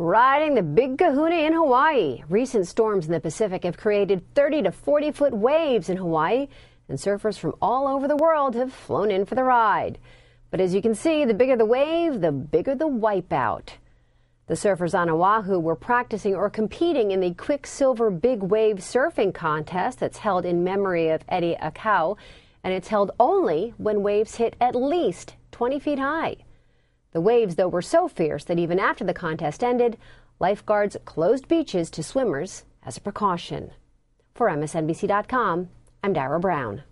Riding the Big Kahuna in Hawaii. Recent storms in the Pacific have created 30 to 40 foot waves in Hawaii, and surfers from all over the world have flown in for the ride. But as you can see, the bigger the wave, the bigger the wipeout. The surfers on Oahu were practicing or competing in the Quiksilver Big Wave Surfing Contest that's held in memory of Eddie Aikau, and it's held only when waves hit at least 20 feet high. The waves, though, were so fierce that even after the contest ended, lifeguards closed beaches to swimmers as a precaution. For MSNBC.com, I'm Dara Brown.